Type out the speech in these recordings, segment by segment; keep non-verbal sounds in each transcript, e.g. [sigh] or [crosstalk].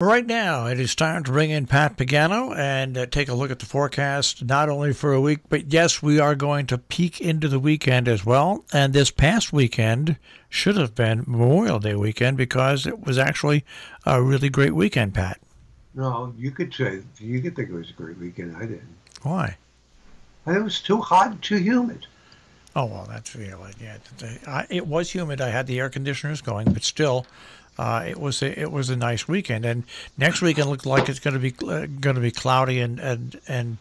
Right now, it is time to bring in Pat Pagano and uh, take a look at the forecast, not only for a week, but yes, we are going to peek into the weekend as well. And this past weekend should have been Memorial Day weekend because it was actually a really great weekend, Pat. No, you could say, you could think it was a great weekend. I didn't. Why? It was too hot and too humid. Oh, well, that's real. Yeah, it was humid. I had the air conditioners going, but still, uh, it was a, it was a nice weekend, and next weekend looks like it's going to be uh, going to be cloudy and and and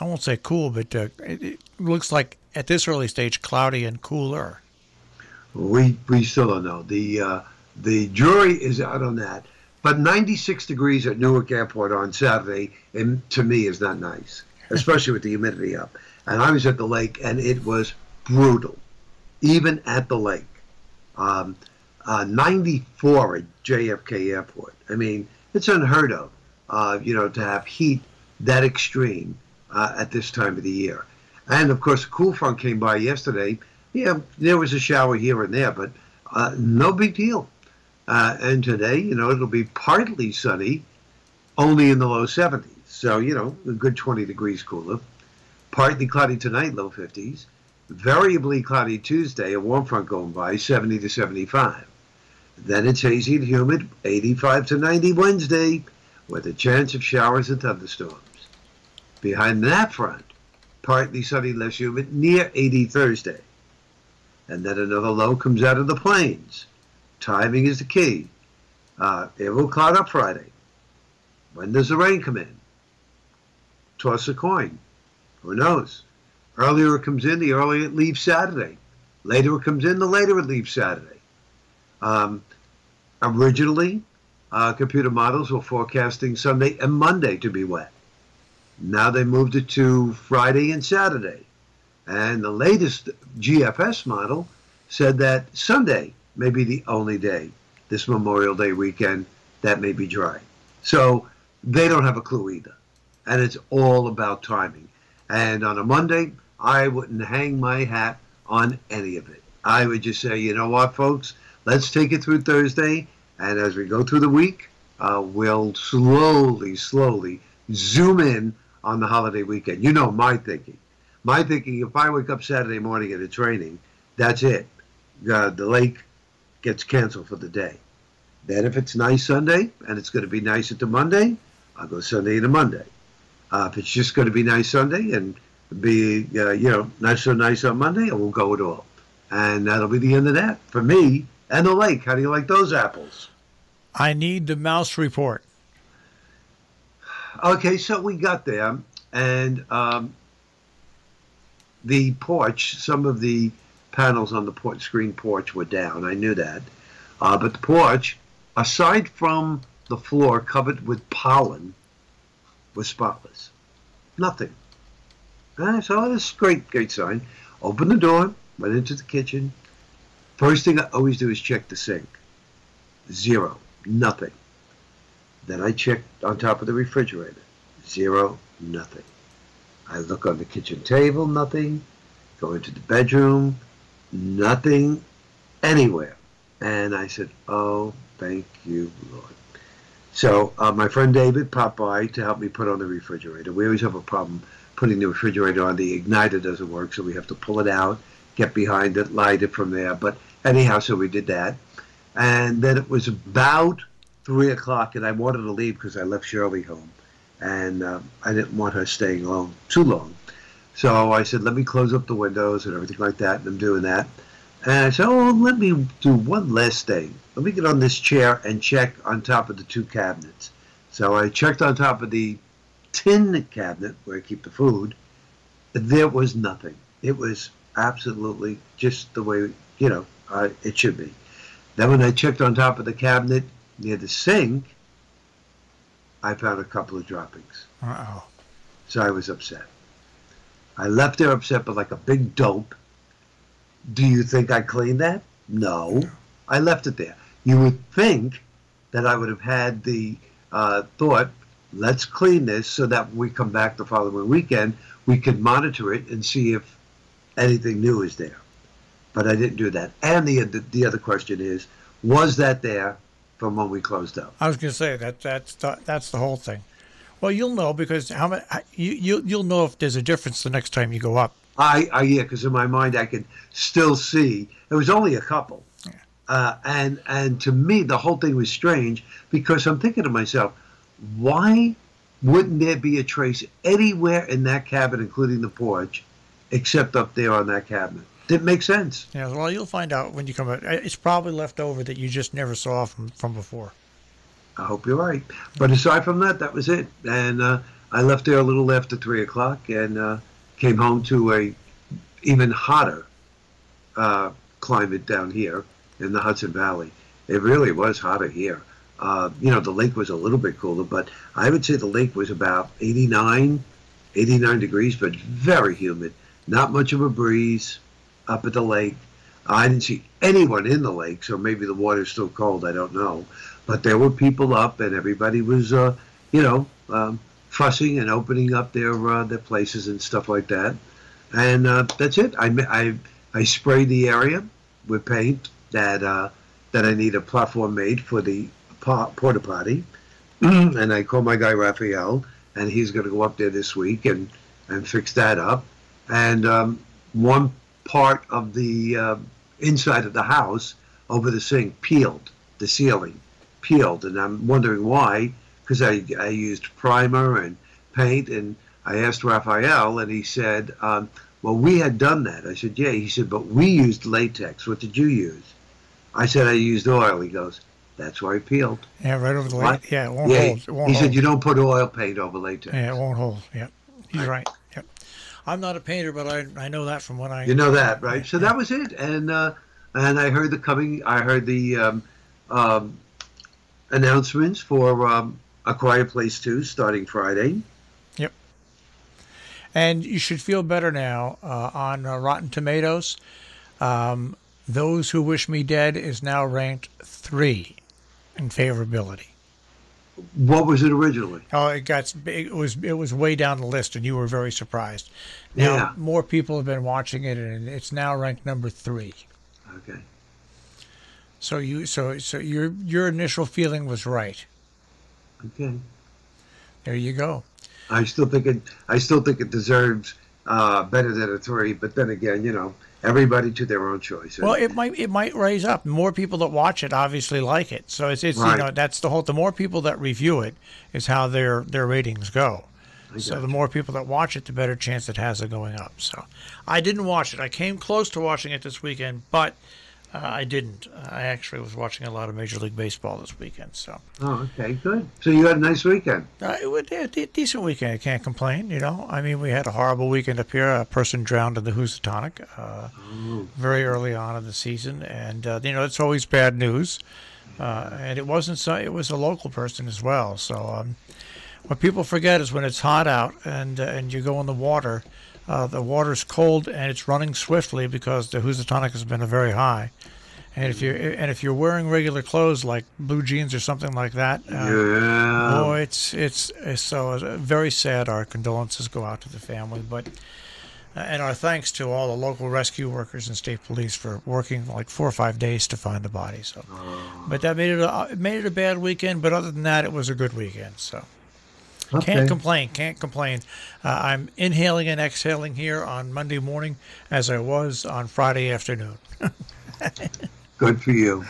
I won't say cool, but uh, it, it, looks like at this early stage cloudy and cooler. We we still don't know. The uh, the jury is out on that. But 96 degrees at Newark Airport on Saturday, and to me, is not nice, [laughs] especially with the humidity up. And I was at the lake, and it was brutal, even at the lake. Um, uh, 94 at JFK Airport. I mean, it's unheard of, uh, you know, to have heat that extreme uh, at this time of the year. And of course, a cool front came by yesterday. Yeah, there was a shower here and there, but uh, no big deal. Uh, and today, you know, it'll be partly sunny, only in the low 70s. So, you know, a good 20 degrees cooler. Partly cloudy tonight, low 50s. Variably cloudy Tuesday, a warm front going by, 70 to 75. Then it's hazy and humid, 85 to 90 Wednesday, with a chance of showers and thunderstorms. Behind that front, partly sunny, less humid, near 80 Thursday. And then another low comes out of the plains. Timing is the key. Uh, it will cloud up Friday. When does the rain come in? Toss a coin. Who knows? Earlier it comes in, the earlier it leaves Saturday. Later it comes in, the later it leaves Saturday. Um, originally, uh, computer models were forecasting Sunday and Monday to be wet. Now they moved it to Friday and Saturday. And the latest GFS model said that Sunday may be the only day this Memorial Day weekend that may be dry. So they don't have a clue either. And it's all about timing. And on a Monday, I wouldn't hang my hat on any of it. I would just say, you know what, folks, let's take it through Thursday, and as we go through the week, uh, we'll slowly, slowly zoom in on the holiday weekend. You know my thinking. My thinking, if I wake up Saturday morning at a training, that's it. Uh, the lake gets canceled for the day. Then if it's nice Sunday, and it's going to be nice into Monday, I'll go Sunday into Monday. Uh, if it's just going to be nice Sunday and be, uh, you know, not so nice on Monday, I won't go at all. And that'll be the end of that. For me, and the lake. How do you like those apples? I need the mouse report. Okay, so we got there, and um, the porch, some of the panels on the porch, screen porch were down. I knew that. Uh, but the porch, aside from the floor covered with pollen, was spotless. Nothing. And I saw this great, great sign. Opened the door, went into the kitchen, First thing I always do is check the sink. Zero. Nothing. Then I check on top of the refrigerator. Zero. Nothing. I look on the kitchen table. Nothing. Go into the bedroom. Nothing anywhere. And I said, oh, thank you, Lord. So uh, my friend David popped by to help me put on the refrigerator. We always have a problem putting the refrigerator on. The igniter doesn't work, so we have to pull it out, get behind it, light it from there. But Anyhow, so we did that. And then it was about 3 o'clock, and I wanted to leave because I left Shirley home. And uh, I didn't want her staying alone too long. So I said, let me close up the windows and everything like that, and I'm doing that. And I said, oh, let me do one last thing. Let me get on this chair and check on top of the two cabinets. So I checked on top of the tin cabinet where I keep the food. There was nothing. It was absolutely just the way, you know, uh, it should be. Then when I checked on top of the cabinet near the sink, I found a couple of droppings. Uh-oh. So I was upset. I left there upset, but like a big dope. Do you think I cleaned that? No. I left it there. You would think that I would have had the uh, thought, let's clean this so that when we come back the following weekend, we could monitor it and see if anything new is there but I didn't do that. And the, the, the other question is, was that there from when we closed up. I was going to say that that's the, that's the whole thing. Well, you'll know because how many you you you'll know if there's a difference the next time you go up. I, I yeah, because in my mind I could still see it was only a couple, uh, and and to me the whole thing was strange because I'm thinking to myself, why wouldn't there be a trace anywhere in that cabin, including the porch, except up there on that cabinet? Didn't make sense. Yeah, well, you'll find out when you come out. It's probably left over that you just never saw from from before. I hope you're right. But aside from that, that was it. And uh, I left there a little after three o'clock and uh, came home to a even hotter uh, climate down here in the Hudson Valley. It really was hotter here. Uh, you know, the lake was a little bit cooler, but I would say the lake was about 89, 89 degrees, but very humid. Not much of a breeze up at the lake. I didn't see anyone in the lake, so maybe the water's still cold. I don't know. But there were people up, and everybody was, uh, you know, um, fussing and opening up their uh, their places and stuff like that. And uh, that's it. I, I I sprayed the area with paint that uh, that I need a platform made for the porta potty, and I called my guy Raphael, and he's going to go up there this week and and fix that up. And um, one part of the uh, inside of the house over the sink peeled, the ceiling peeled, and I'm wondering why, because I, I used primer and paint, and I asked Raphael, and he said, um, well, we had done that. I said, yeah. He said, but we used latex. What did you use? I said, I used oil. He goes, that's why it peeled. Yeah, right over the latex. Yeah, it won't yeah, hold. It won't he hold. said, you don't put oil paint over latex. Yeah, it won't hold. Yeah, he's right. I'm not a painter, but I I know that from what I. You know that, right? So that was it, and uh, and I heard the coming. I heard the um, um, announcements for um, A Quiet Place Two starting Friday. Yep. And you should feel better now uh, on uh, Rotten Tomatoes. Um, Those Who Wish Me Dead is now ranked three in favorability. What was it originally? Oh, it got it was it was way down the list, and you were very surprised. Now Yeah. more people have been watching it, and it's now ranked number three. Okay. So you so so your your initial feeling was right. Okay. There you go. I still think it. I still think it deserves uh, better than a three. But then again, you know, everybody to their own choice. Well, it might it might raise up. More people that watch it obviously like it. So it's it's Right. you know that's the whole. The more people that review it is how their their ratings go. So the more people that watch it, the better chance it has of going up. So I didn't watch it. I came close to watching it this weekend, but uh, I didn't. I actually was watching a lot of Major League Baseball this weekend. So oh, okay, good. So you had a nice weekend. uh, it was a de- decent weekend. I can't complain. You know, I mean, we had a horrible weekend up here. A person drowned in the Housatonic uh, very early on in the season, and uh, you know it's always bad news. Uh, and it wasn't so. It was a local person as well. So um, what people forget is when it's hot out and uh, and you go in the water, uh, the water's cold and it's running swiftly because the Housatonic has been very high. And if you and if you're wearing regular clothes like blue jeans or something like that, uh, yeah. Oh, it's it's, it's so uh, very sad. Our condolences go out to the family, but uh, and our thanks to all the local rescue workers and state police for working like four or five days to find the body. So, but that made it a, it made it a bad weekend. But other than that, it was a good weekend. So okay. can't complain. Can't complain. Uh, I'm inhaling and exhaling here on Monday morning as I was on Friday afternoon. [laughs] Good for you.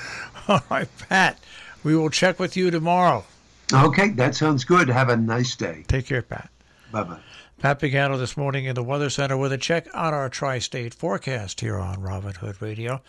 all right, Pat. We will check with you tomorrow. Okay, that sounds good. Have a nice day. Take care, Pat. Bye bye. Pat Pagano this morning in the Weather Center with a check on our tri state forecast here on Robin Hood Radio.